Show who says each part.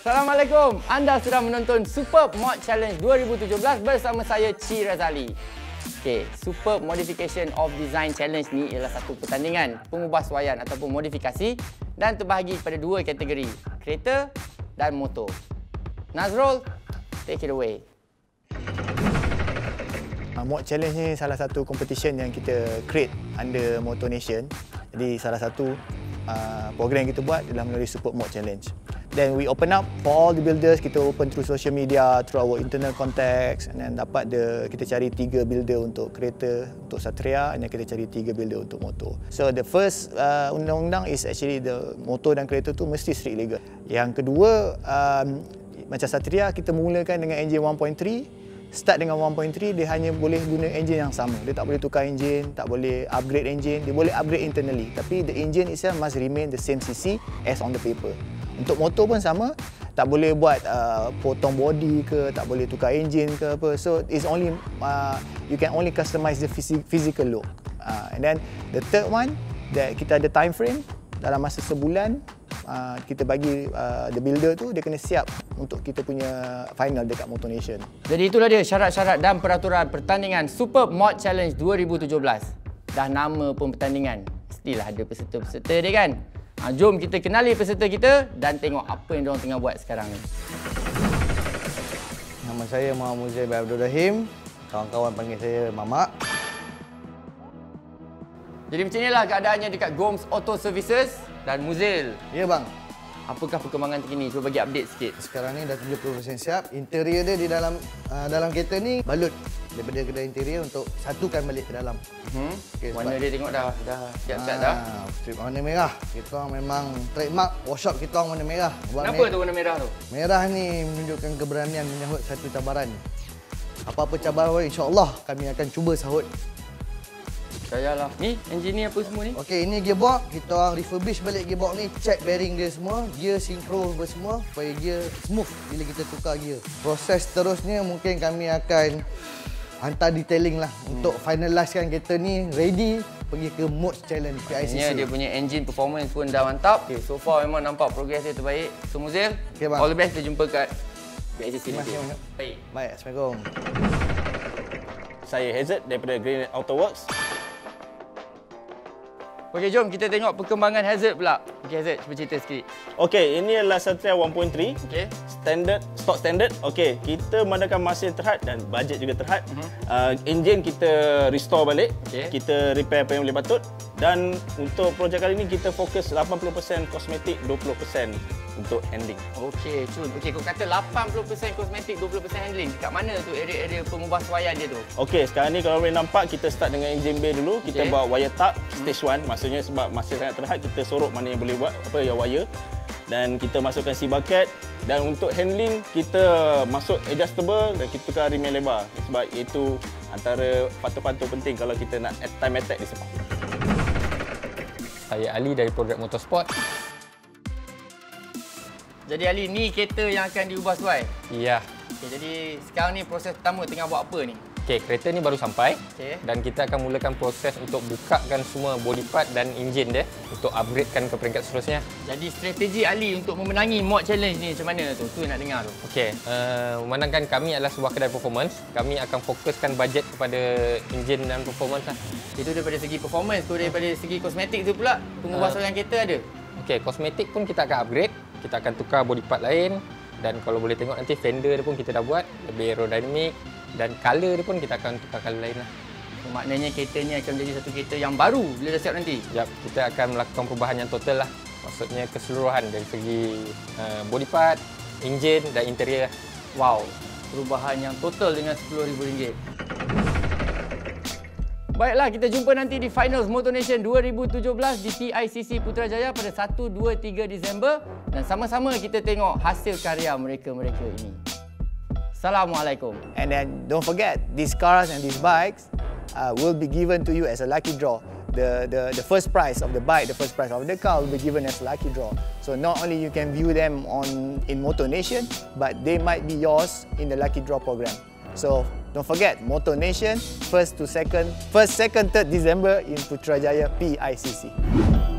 Speaker 1: Assalamualaikum. Anda sedang menonton Super Mod Challenge 2017 bersama saya Ci Razali. Okey, Super Modification of Design Challenge ni ialah satu pertandingan pengubahsuaian ataupun modifikasi dan terbahagi pada dua kategori, kereta dan motor. Nazrul, take it away.
Speaker 2: Uh, Mod Challenge ni salah satu competition yang kita create under Motor Nation. Jadi salah satu uh, program yang kita buat adalah melalui Super Mod Challenge. Then we open up for all the builders. Kita open through social media, through our internal contacts, and then dapat the kita cari tiga builder untuk kereta untuk Satria, and then kita cari tiga builder untuk motor. So the first uh, undang-undang is actually the motor dan kereta tu mesti street legal. Yang kedua, um, macam Satria kita mulakan dengan engine 1.3 start dengan 1.3 dia hanya boleh guna engine yang sama. Dia tak boleh tukar engine tak boleh upgrade engine dia boleh upgrade internally. Tapi the engine itself must remain the same cc as on the paper. Untuk motor pun sama. Tak boleh buat uh, potong body ke tak boleh tukar engine ke apa. So it's only uh, you can only customize the physical look. Uh, and then the third one that kita ada time frame dalam masa sebulan uh, kita bagi uh, the builder tu dia kena siap untuk kita punya final dekat Motor Nation.
Speaker 1: Jadi itulah dia syarat-syarat dan peraturan pertandingan Super Mod Challenge 2017. Dah nama pun pertandingan. Mestilah ada peserta-peserta dia kan. Ha, jom kita kenali peserta kita dan tengok apa yang diorang tengah buat sekarang ni.
Speaker 3: Nama saya Muhammad Muzair bin Abdul Rahim. Kawan-kawan panggil saya Mamak.
Speaker 1: Jadi macam inilah keadaannya dekat Gomes Auto Services dan Muzil.
Speaker 3: Ya bang.
Speaker 1: Apakah perkembangan terkini? Cuba bagi update sikit.
Speaker 3: Sekarang ni dah 70% siap. Interior dia di dalam uh, dalam kereta ni balut daripada kedai interior untuk satukan balik ke dalam.
Speaker 1: Hmm. Okay, Warna dia tengok dah dah siap-siap dah.
Speaker 3: Ah, strip warna merah. Kita orang memang trademark workshop kita orang warna merah.
Speaker 1: Buat Kenapa tu warna merah tu?
Speaker 3: Merah ni menunjukkan keberanian menyahut satu cabaran. Apa-apa cabaran insya-Allah kami akan cuba sahut
Speaker 1: Ni enjin ni apa semua ni?
Speaker 3: Okey, ini gearbox. Kita orang refurbish balik gearbox ni, check bearing dia semua, gear sinkro apa semua supaya gear smooth bila kita tukar gear. Proses terusnya mungkin kami akan hantar detailing lah hmm. untuk finalizekan kereta ni ready pergi ke mode challenge PICC.
Speaker 1: Ini dia punya engine performance pun dah mantap. Okay, so far memang nampak progress dia terbaik. So Muzil, okay, all the best kita jumpa kat PICC nanti.
Speaker 3: Baik. Baik, Assalamualaikum.
Speaker 4: Saya Hazard daripada Green Auto Works.
Speaker 1: Okey, jom kita tengok perkembangan Hazard pula. Okey, Hazard, cuba cerita sikit.
Speaker 4: Okey, ini adalah Satria 1.3.
Speaker 1: Okey.
Speaker 4: Standard, stock standard. Okey, kita masa yang terhad dan bajet juga terhad. Uh -huh. uh, engine kita restore balik. Okay. Kita repair apa yang boleh patut. Dan untuk projek kali ini, kita fokus 80% kosmetik, 20% untuk handling.
Speaker 1: Okey, cun. Okey, kau kata 80% kosmetik, 20% handling. Kat mana tu area-area pengubah suaian dia tu?
Speaker 4: Okey, sekarang ni kalau boleh nampak, kita start dengan engine bay dulu. Kita okay. buat wire tap, stage 1. Hmm maksudnya sebab masa sangat terhad kita sorok mana yang boleh buat apa yang wire dan kita masukkan si bucket dan untuk handling kita masuk adjustable dan kita tukar rim yang lebar sebab itu antara faktor-faktor penting kalau kita nak time attack di sepak.
Speaker 5: Saya Ali dari program Motorsport.
Speaker 1: Jadi Ali, ni kereta yang akan diubah suai?
Speaker 5: Ya.
Speaker 1: Okay, jadi sekarang ni proses pertama tengah buat apa ni?
Speaker 5: Okey, kereta ni baru sampai okay. dan kita akan mulakan proses untuk bukakan semua body part dan enjin dia untuk upgradekan ke peringkat seterusnya.
Speaker 1: Jadi strategi Ali untuk memenangi mod challenge ni macam mana tu? Tu nak dengar tu.
Speaker 5: Okey, uh, memandangkan kami adalah sebuah kedai performance, kami akan fokuskan bajet kepada enjin dan performance lah.
Speaker 1: Itu daripada segi performance, tu daripada segi kosmetik tu pula, pengubasan uh, kereta ada?
Speaker 5: Okey, kosmetik pun kita akan upgrade. Kita akan tukar body part lain dan kalau boleh tengok nanti fender dia pun kita dah buat lebih aerodynamic dan color dia pun kita akan tukar color lain lah.
Speaker 1: Maknanya kereta ni akan menjadi satu kereta yang baru bila dah siap nanti?
Speaker 5: Ya, kita akan melakukan perubahan yang total lah. Maksudnya keseluruhan dari segi uh, body part, enjin dan interior.
Speaker 1: Wow, perubahan yang total dengan RM10,000. Baiklah, kita jumpa nanti di Finals Motor Nation 2017 di PICC Putrajaya pada 1, 2, 3 Disember dan sama-sama kita tengok hasil karya mereka-mereka ini. Assalamualaikum.
Speaker 2: And then don't forget, these cars and these bikes uh, will be given to you as a lucky draw. The, the, the first prize of the bike, the first prize of the car will be given as a lucky draw. So not only you can view them on in Motor Nation, but they might be yours in the lucky draw program. So don't forget Motor Nation first to second, first second third December in Putrajaya PICC.